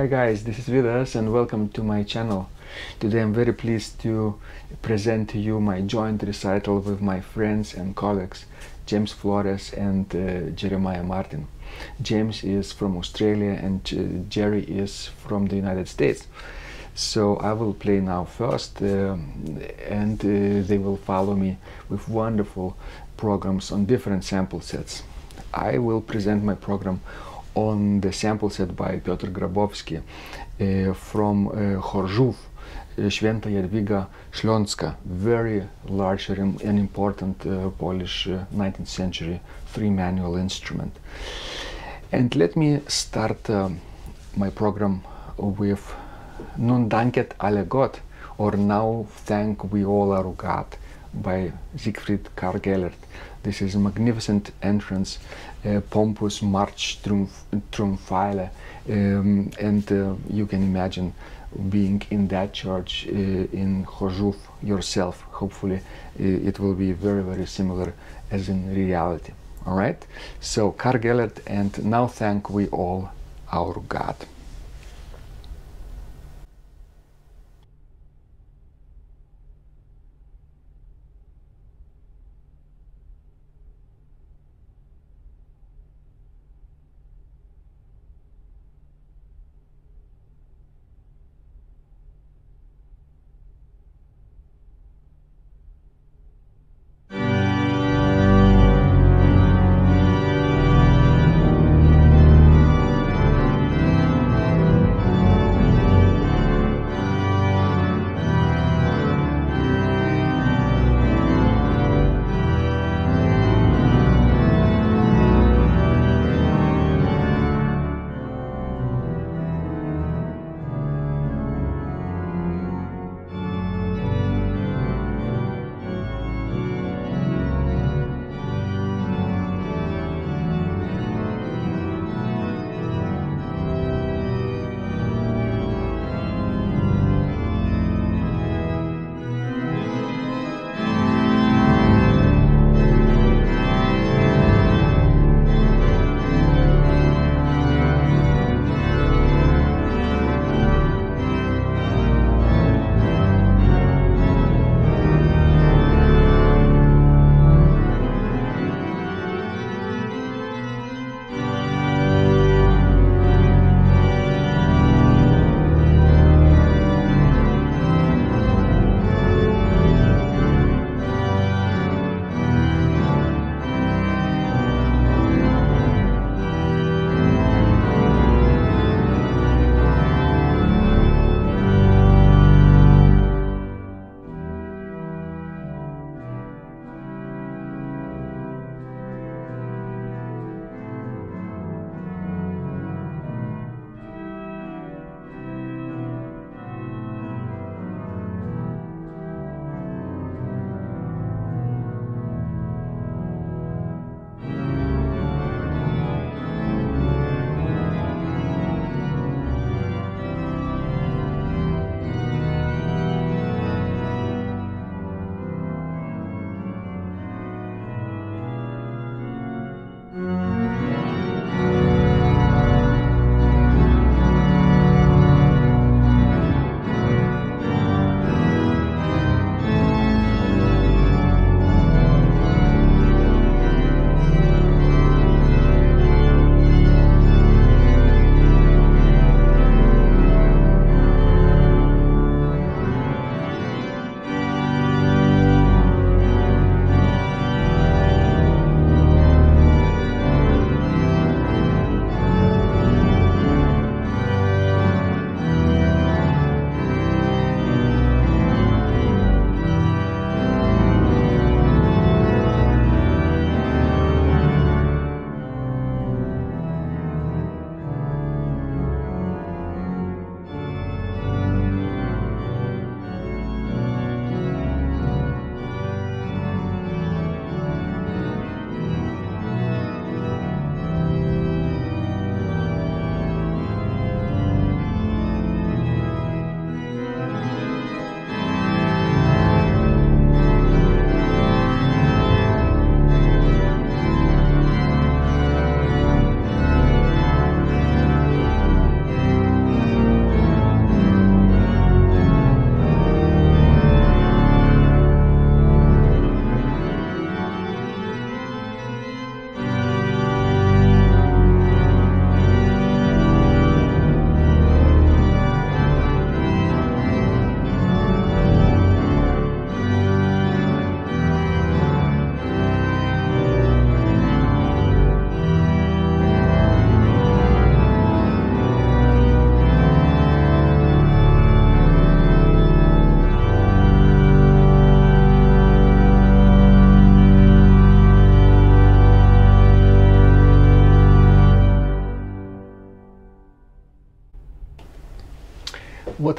Hi guys, this is Vidas and welcome to my channel. Today I'm very pleased to present to you my joint recital with my friends and colleagues James Flores and uh, Jeremiah Martin. James is from Australia and uh, Jerry is from the United States. So I will play now first uh, and uh, they will follow me with wonderful programs on different sample sets. I will present my program on the sample set by Piotr Grabowski uh, from uh, Chorzów, uh, Święta Jadwiga Śląska, very large and important uh, Polish 19th uh, century three manual instrument. And let me start uh, my program with Nun danket alle Gott, or Now Thank We All Our God by Sigfrid Karg-Elert. This is a magnificent entrance, uh, pompous march triumph, triumphale, um, and uh, you can imagine being in that church uh, in Chorzów yourself. Hopefully, uh, it will be very, very similar as in reality. All right. So, Karg-Elert, and now thank we all our God.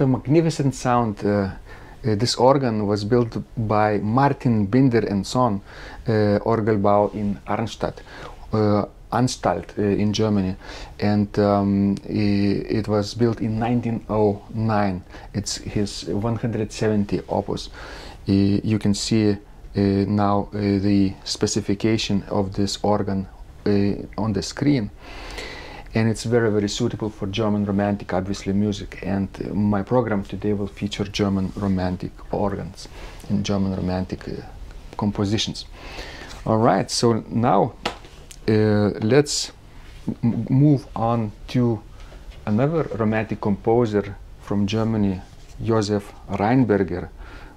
A magnificent sound. Uh, uh, this organ was built by Martin Binder and Son, uh, Orgelbau in Arnstadt. Uh, Anstalt uh, in Germany, and um, it was built in 1909. It's his 170 opus. you can see uh, now uh, the specification of this organ on the screen and it's very very suitable for German romantic obviously music and uh, my program today will feature German romantic organs and German romantic uh, compositions all right so now uh, let's move on to another romantic composer from Germany, Josef Rheinberger,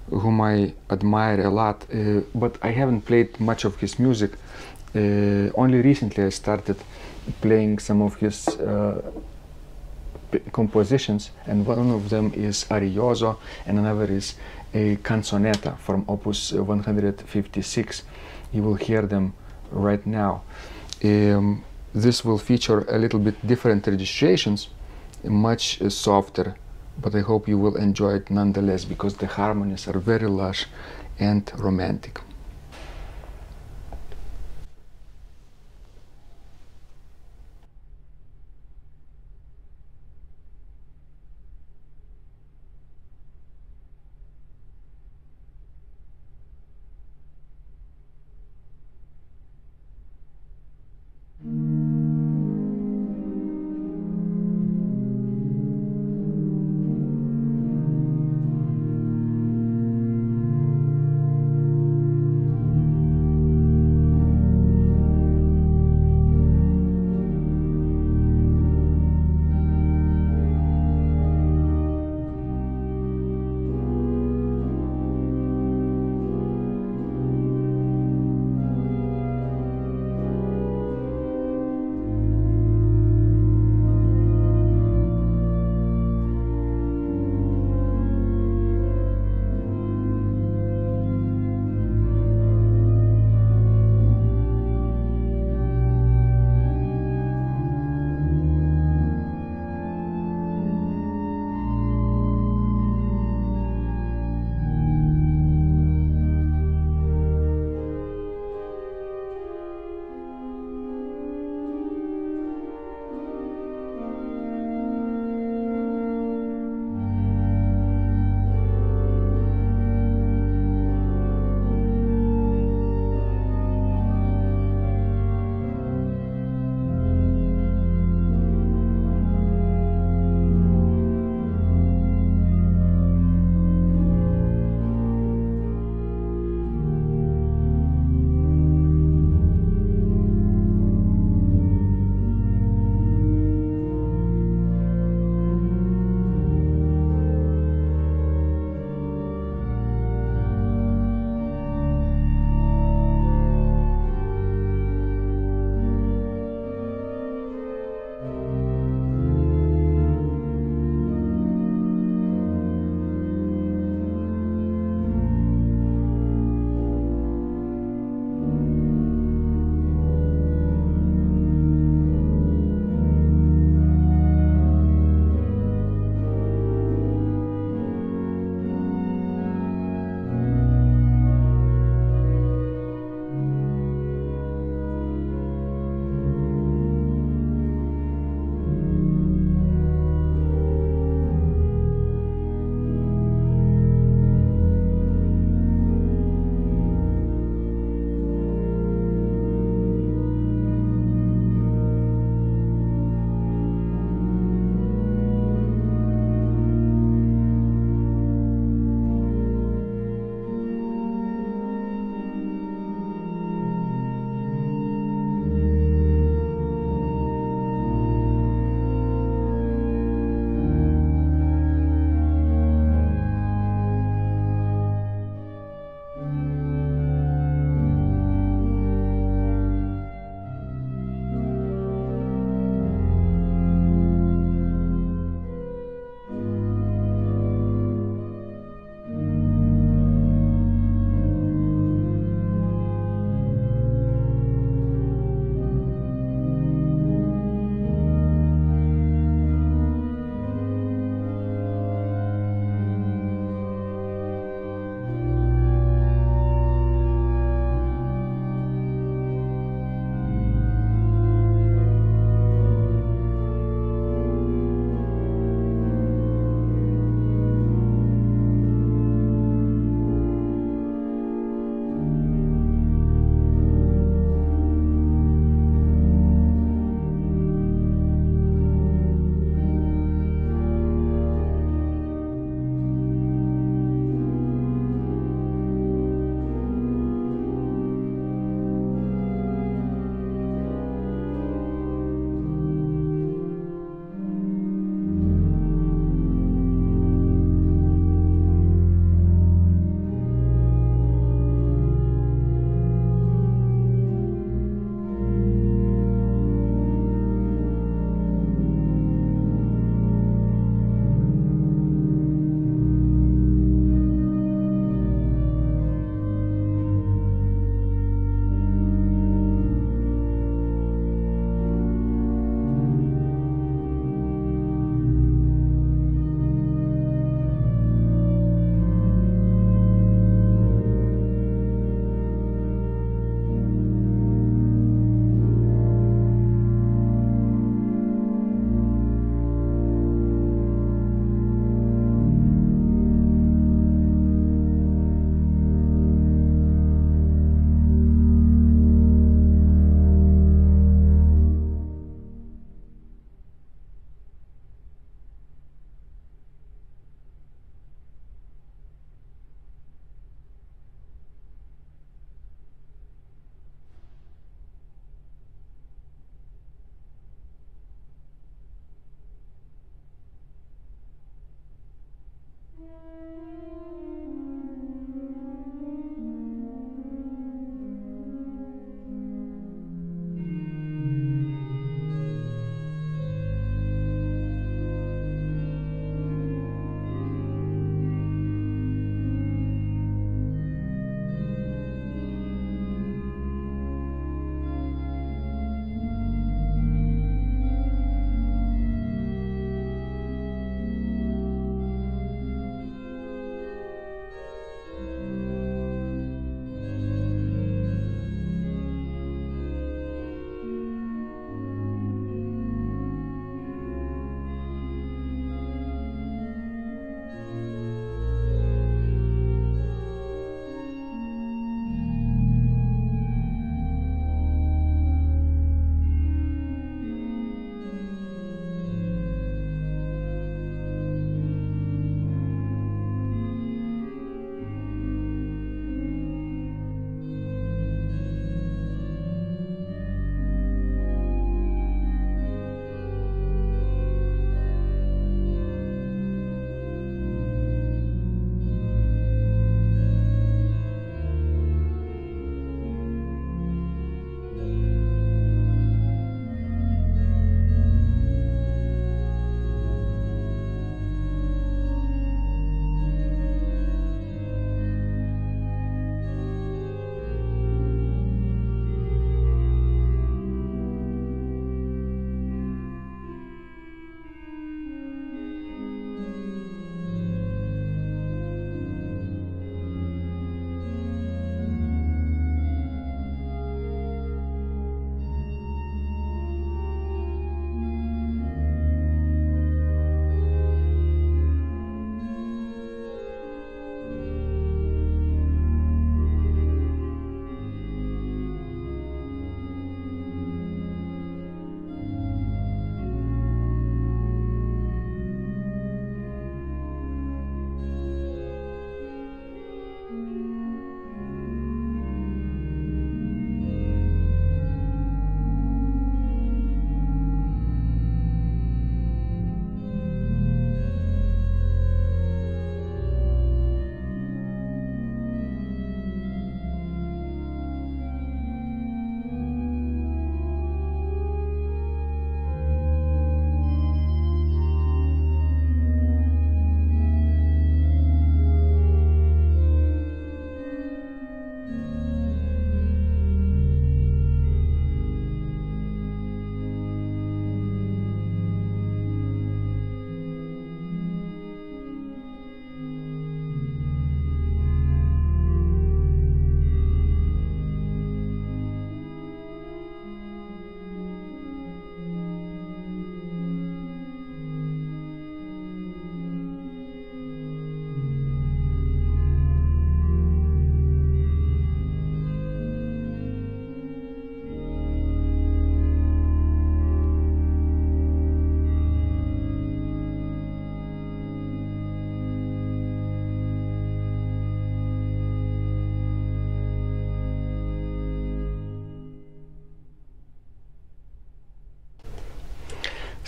whom I admire a lot, uh, but I haven't played much of his music. Uh, only recently I started playing some of his uh, compositions, and one of them is Arioso, and another is a canzonetta from Opus 156. You will hear them right now. Um, this will feature a little bit different registrations, much uh, softer, but I hope you will enjoy it nonetheless because the harmonies are very lush and romantic.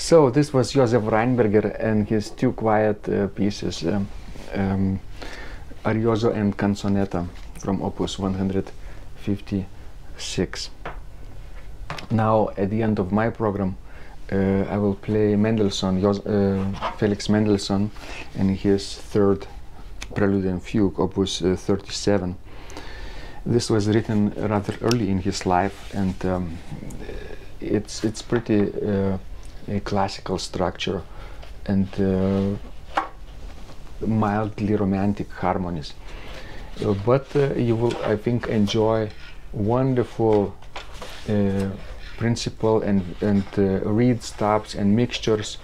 So this was Josef Rheinberger and his two quiet uh, pieces, um, um, Arioso and Canzonetta from Opus 156. Now at the end of my program uh, I will play Mendelssohn, Jos uh, Felix Mendelssohn and his third Prelude and Fugue, Opus uh, 37. This was written rather early in his life and um, it's, it's pretty uh, a classical structure and uh, mildly romantic harmonies. Uh, but uh, you will, I think, enjoy wonderful principal and, and reed stops and mixtures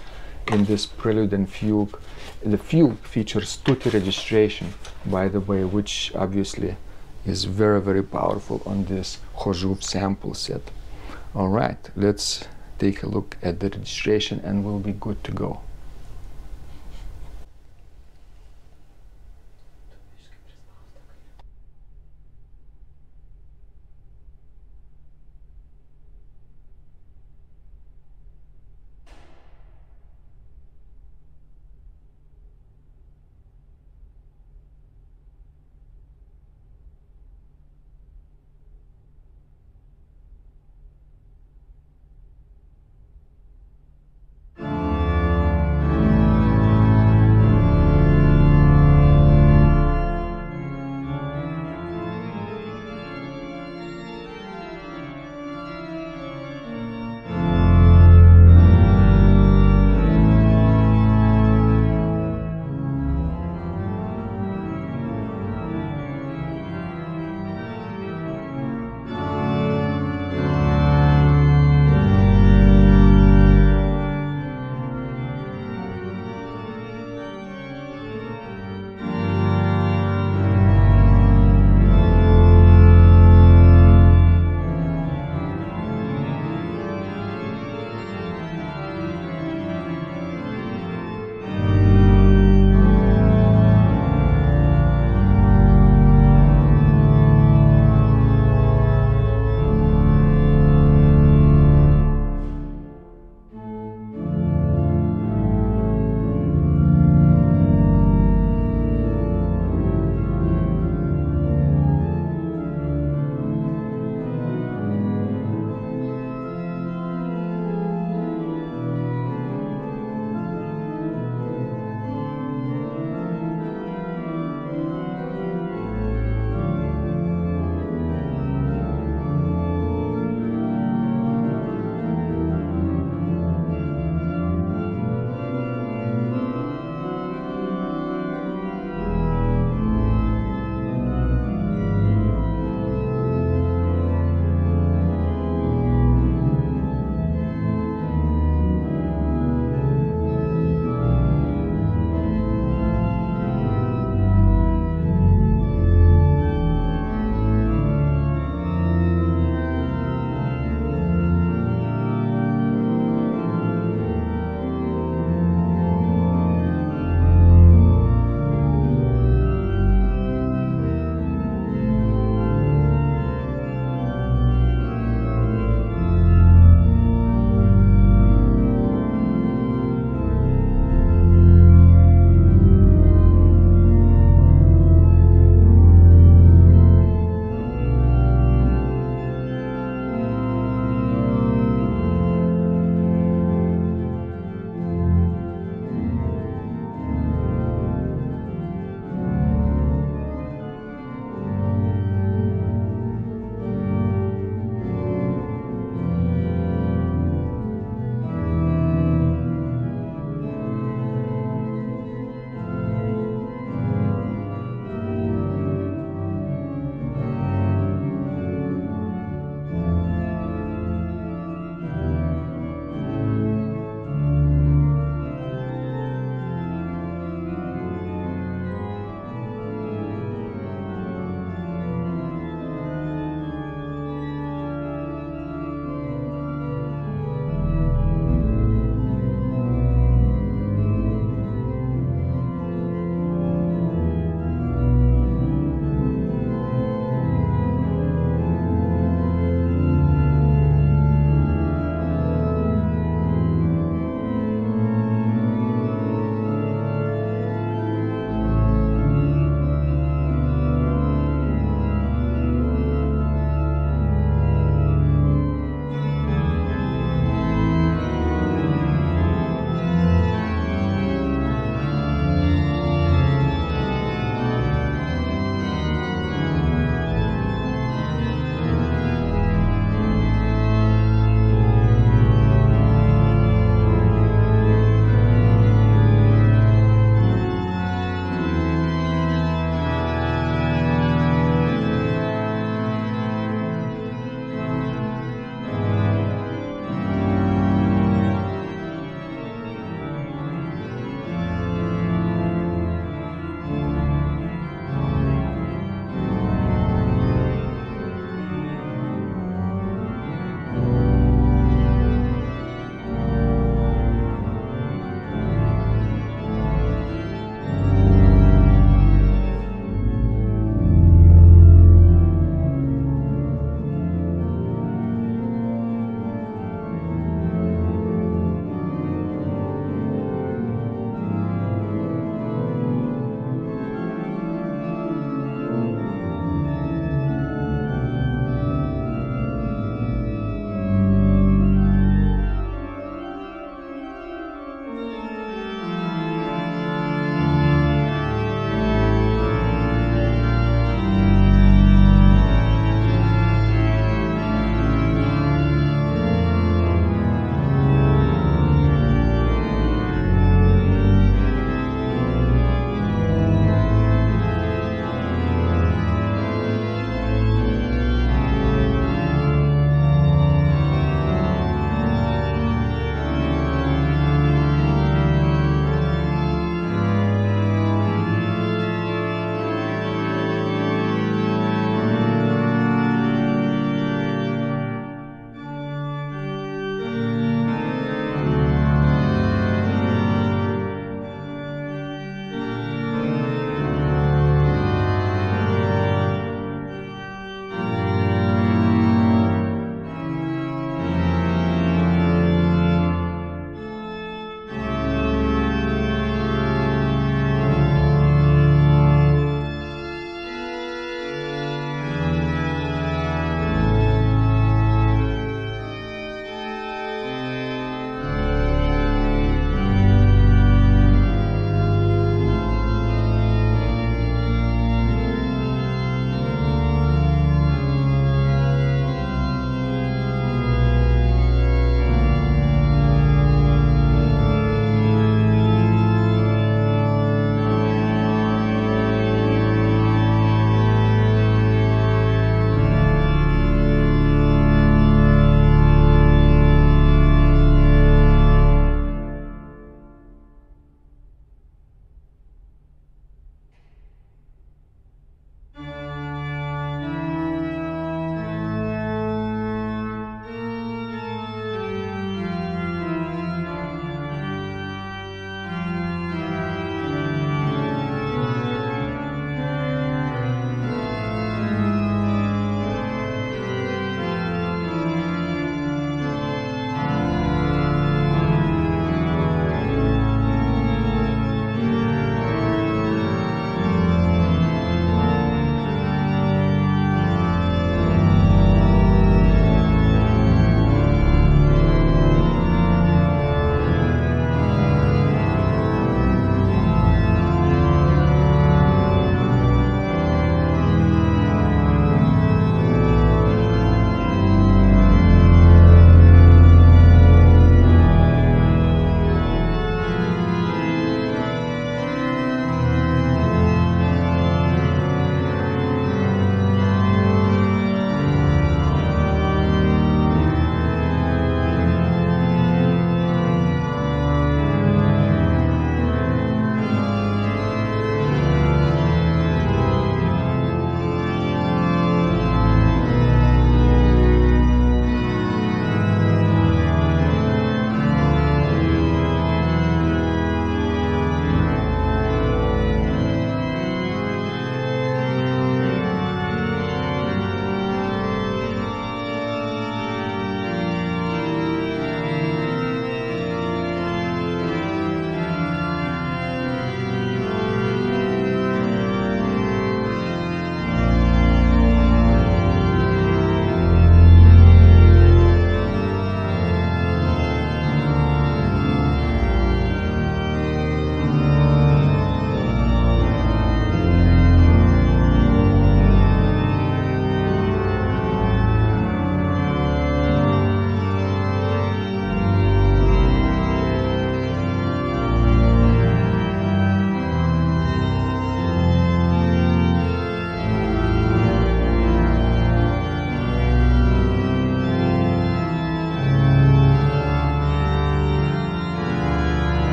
in this prelude and fugue. The fugue features tutti registration, by the way, which obviously is very, very powerful on this Chorzów sample set. All right, let's take a look at the registration and we'll be good to go.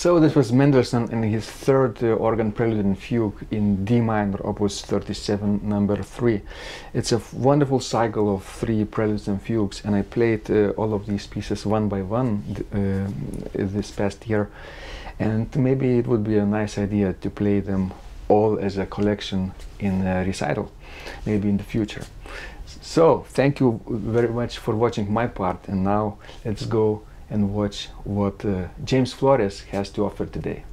So this was Mendelssohn in his third uh, organ prelude and fugue in D minor, opus 37, number 3. It's a wonderful cycle of three preludes and fugues, and I played uh, all of these pieces one by one uh, this past year. And maybe it would be a nice idea to play them all as a collection in a recital, maybe in the future. So, thank you very much for watching my part, and now let's go and watch what uh, James Flores has to offer today.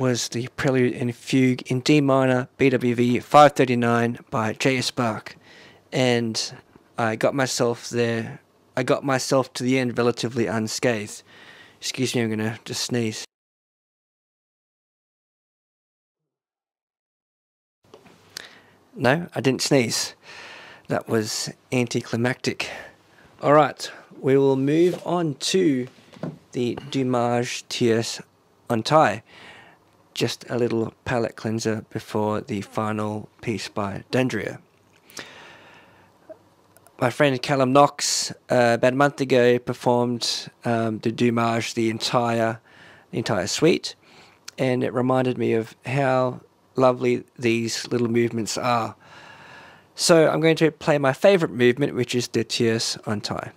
Was the Prelude and Fugue in D minor, BWV 539 by J.S. Bach. And I got myself there, I got myself to the end relatively unscathed. Excuse me, I'm going to just sneeze. No, I didn't sneeze. That was anticlimactic. All right, we will move on to the du Mage Tierce en taille. Just a little palate cleanser before the final piece by Dandrieu. My friend Callum Knox, uh, about a month ago, performed um, the du Mage the entire, the entire suite, and it reminded me of how lovely these little movements are. So I'm going to play my favorite movement, which is the tierce en taille.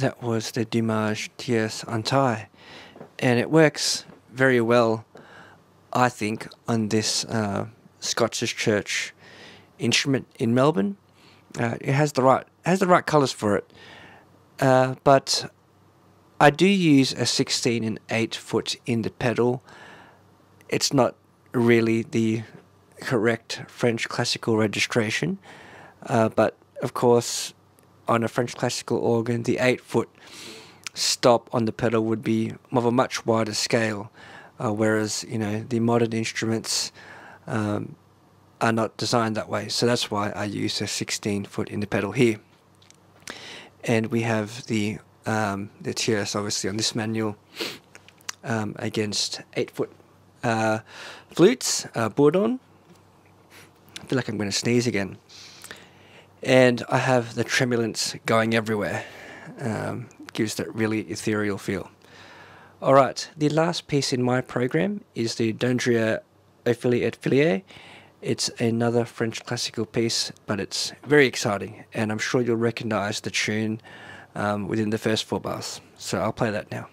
That was the du Mage Tierce en taille. And it works very well, I think, on this uh, Scottish Church instrument in Melbourne. Uh, it has the right has the right colours for it, uh, but I do use a 16 and 8 foot in the pedal. It's not really the correct French classical registration, uh, but of course, on a French classical organ, the 8 foot stop on the pedal would be of a much wider scale, uh, whereas you know the modern instruments um, are not designed that way. So that's why I use a 16 foot in the pedal here. And we have the um, the tierce obviously on this manual um, against 8 foot uh, flutes, uh, bourdon. I feel like I'm going to sneeze again. And I have the tremulants going everywhere. Um, gives that really ethereal feel. All right, the last piece in my program is the Dandrieu Ophélie et Fillier. It's another French classical piece, but it's very exciting, and I'm sure you'll recognize the tune um, within the first four bars. So I'll play that now.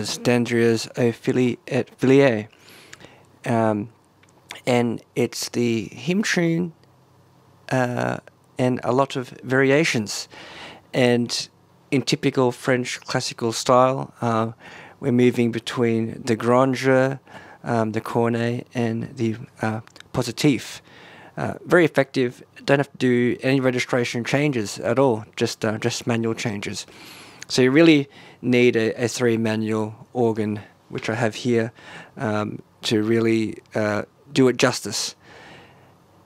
Was et Filiae. Um, and it's the hymn tune uh, and a lot of variations. And in typical French classical style, uh, we're moving between the grand jeu, um, the cornet, and the uh, positif. Uh, very effective. Don't have to do any registration changes at all. Just uh, just manual changes. So you really need a, a three manual organ, which I have here, um, to really uh, do it justice.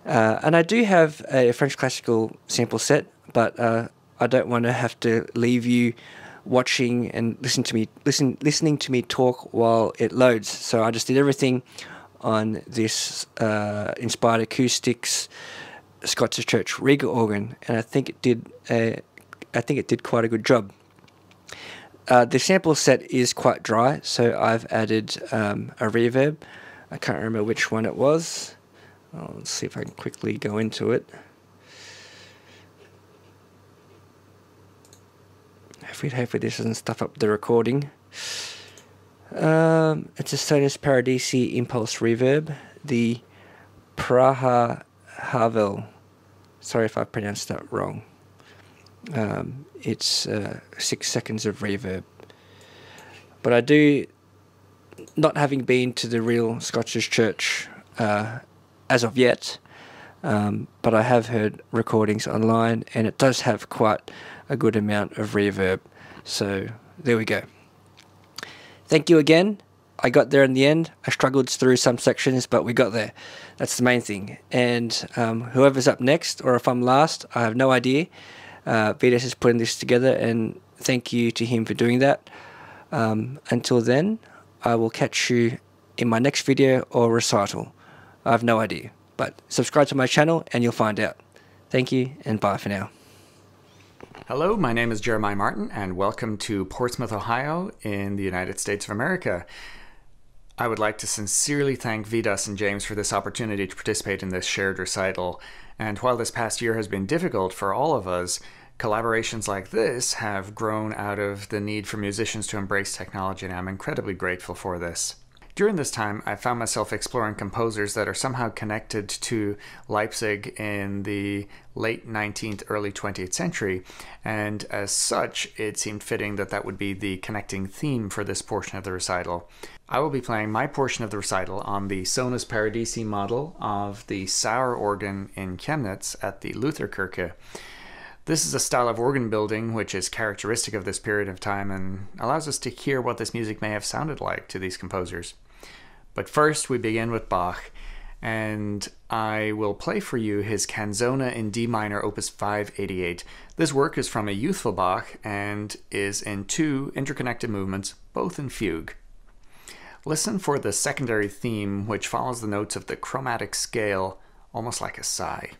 Uh, and I do have a French classical sample set, but uh, I don't want to have to leave you watching and listen to me listen listening to me talk while it loads. So I just did everything on this uh, inspired acoustics Scottish Church Rieger organ, and I think it did a, I think it did quite a good job. Uh, the sample set is quite dry, so I've added um, a reverb. I can't remember which one it was. Oh, let's see if I can quickly go into it. Hopefully, hopefully this doesn't stuff up the recording. Um, it's a Sonus Paradisi Impulse Reverb, the Praha Havel. Sorry if I pronounced that wrong. Um, it's uh, six seconds of reverb. But I do, not having been to the real Scottish church uh, as of yet, um, but I have heard recordings online and it does have quite a good amount of reverb. So there we go. Thank you again. I got there in the end. I struggled through some sections, but we got there. That's the main thing. And um, whoever's up next, or if I'm last, I have no idea. Uh, is putting this together, and thank you to him for doing that. Um, until then, I will catch you in my next video or recital. I have no idea. But subscribe to my channel and you'll find out. Thank you and bye for now. Hello, my name is Jeremiah Martin, and welcome to Portsmouth, Ohio, in the United States of America. I would like to sincerely thank Vidas and James for this opportunity to participate in this shared recital. And while this past year has been difficult for all of us, collaborations like this have grown out of the need for musicians to embrace technology, and I'm incredibly grateful for this. During this time, I found myself exploring composers that are somehow connected to Leipzig in the late 19th, early 20th century, and as such, it seemed fitting that that would be the connecting theme for this portion of the recital. I will be playing my portion of the recital on the Sonus Paradisi model of the Sauer organ in Chemnitz at the Lutherkirche. This is a style of organ building which is characteristic of this period of time and allows us to hear what this music may have sounded like to these composers. But first, we begin with Bach, and I will play for you his Canzona in D minor, opus 588. This work is from a youthful Bach and is in two interconnected movements, both in fugue. Listen for the secondary theme, which follows the notes of the chromatic scale, almost like a sigh.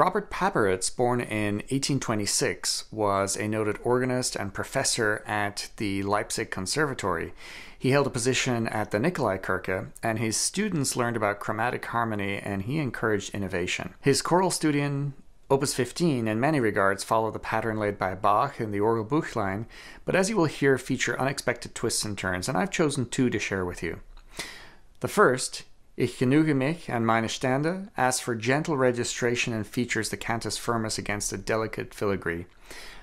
Robert Papperitz, born in 1826, was a noted organist and professor at the Leipzig Conservatory. He held a position at the Nikolaikirche, and his students learned about chromatic harmony and he encouraged innovation. His choral studium Opus 15 in many regards follow the pattern laid by Bach in the Orgelbüchlein, but as you will hear feature unexpected twists and turns, and I've chosen two to share with you. The first, Ich genüge mich an meine Stände, asks for gentle registration and features the cantus firmus against a delicate filigree.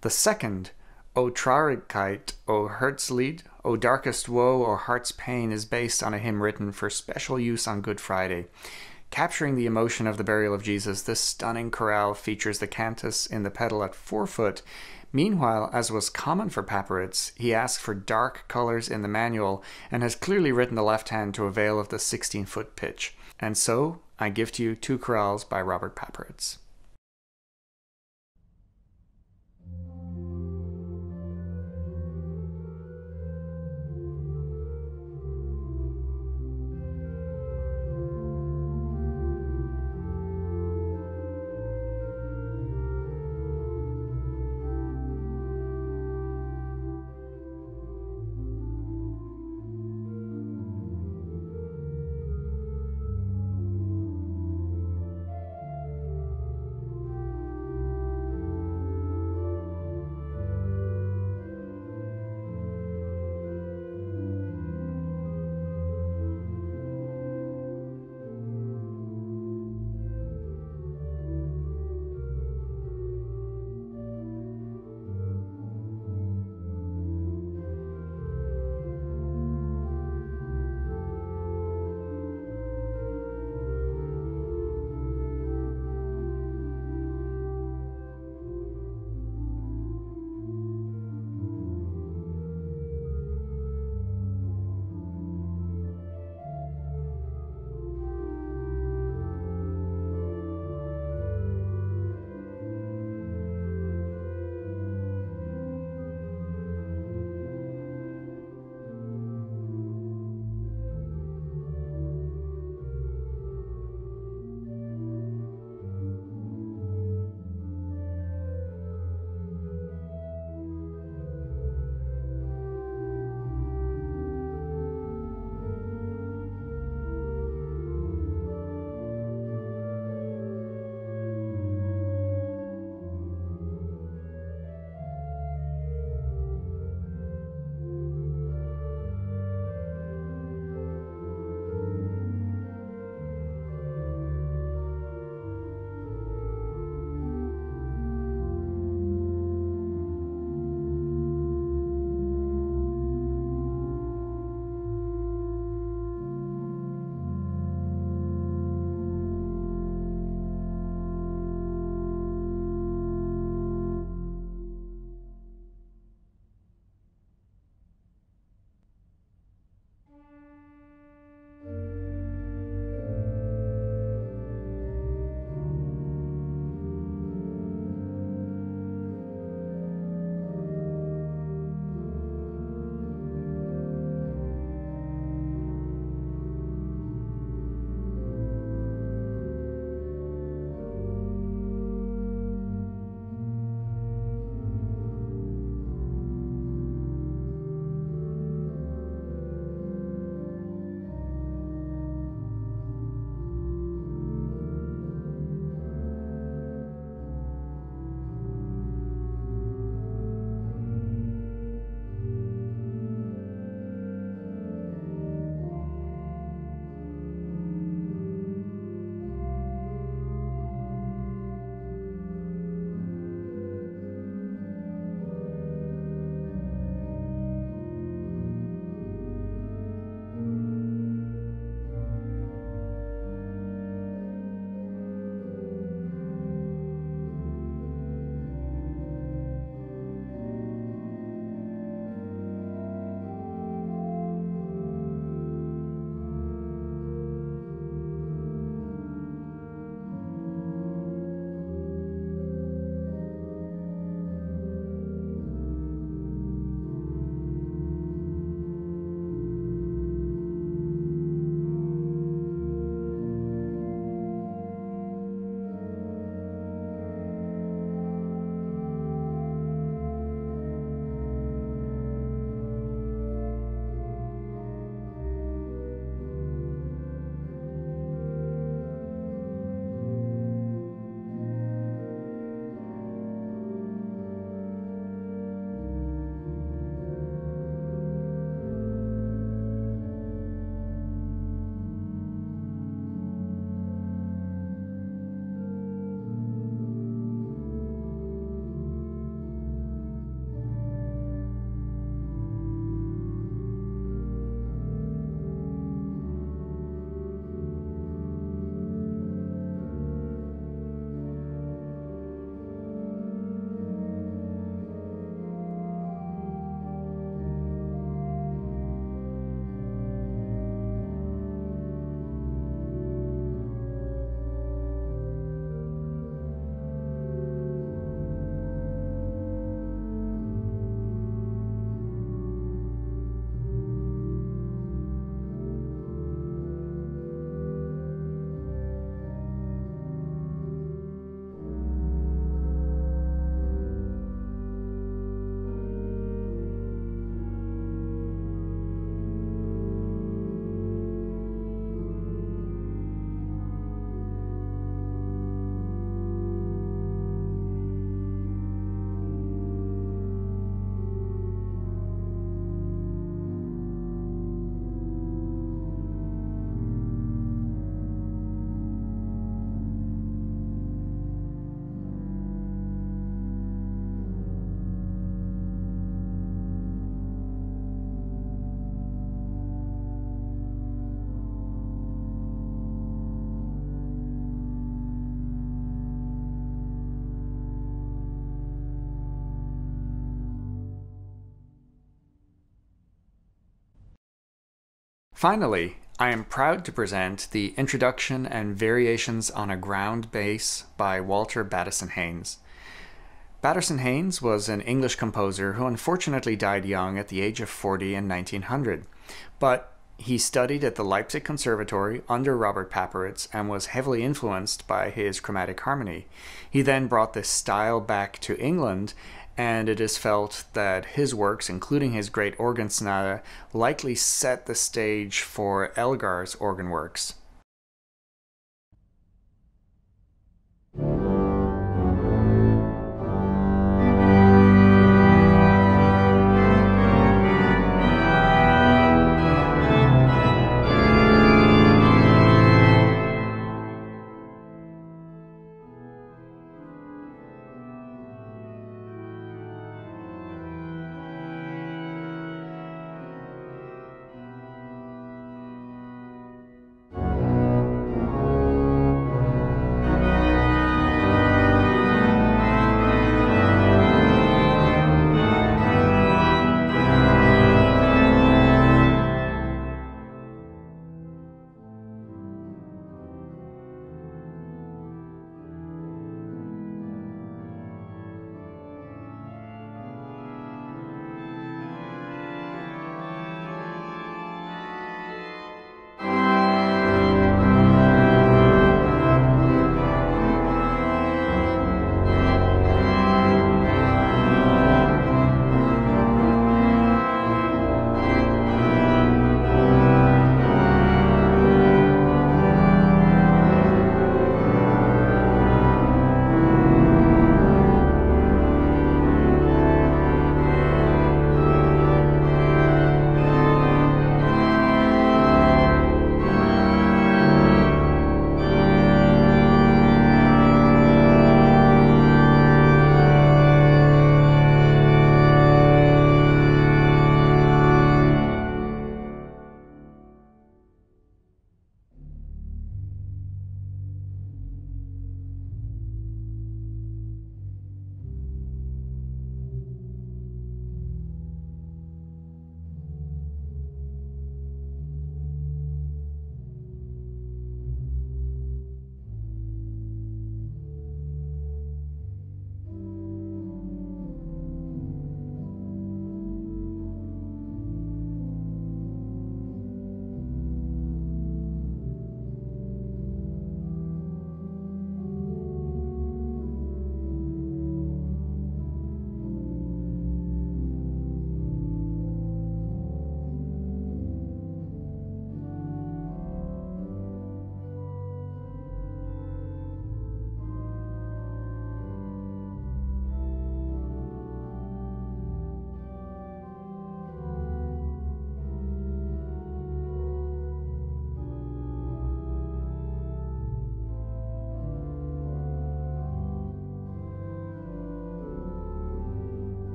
The second, O Traurigkeit, O Herzeleid, O Darkest Woe, O Heart's Pain, is based on a hymn written for special use on Good Friday. Capturing the emotion of the burial of Jesus, this stunning chorale features the cantus in the pedal at four foot. Meanwhile, as was common for Papperitz, he asked for dark colors in the manual and has clearly written the left hand to avail of the 16 foot pitch. And so, I give to you two chorales by Robert Papperitz. Finally, I am proud to present the Introduction and Variations on a Ground Bass by Walter Battison Haynes. Battison Haynes was an English composer who unfortunately died young at the age of 40 in 1900. But he studied at the Leipzig Conservatory under Robert Papperitz and was heavily influenced by his chromatic harmony. He then brought this style back to England, and it is felt that his works, including his great organ sonata, likely set the stage for Elgar's organ works.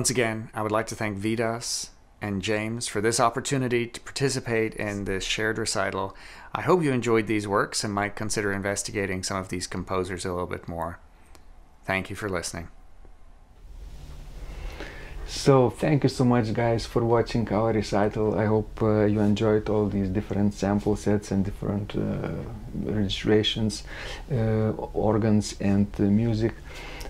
Once again, I would like to thank Vidas and James for this opportunity to participate in this shared recital. I hope you enjoyed these works and might consider investigating some of these composers a little bit more. Thank you for listening. So thank you so much guys for watching our recital. I hope uh, you enjoyed all these different sample sets and different uh, registrations, uh, organs and uh, music.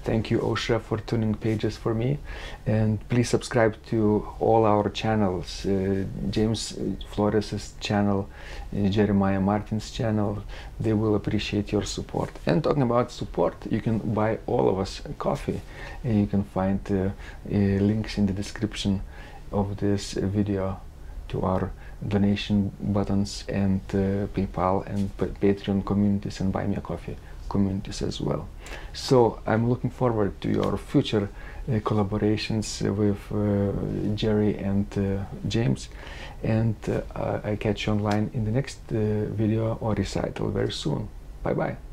Thank you Osha for tuning pages for me and please subscribe to all our channels uh, James Flores' channel, uh, Jeremiah Martin's channel. They will appreciate your support. And talking about support, you can buy all of us coffee. And you can find uh, uh, links in the description of this video to our donation buttons and uh, PayPal and Patreon communities and Buy Me a Coffee communities as well. So I'm looking forward to your future uh, collaborations with uh, Jerry and uh, James and uh, I catch you online in the next uh, video or recital very soon. Bye bye.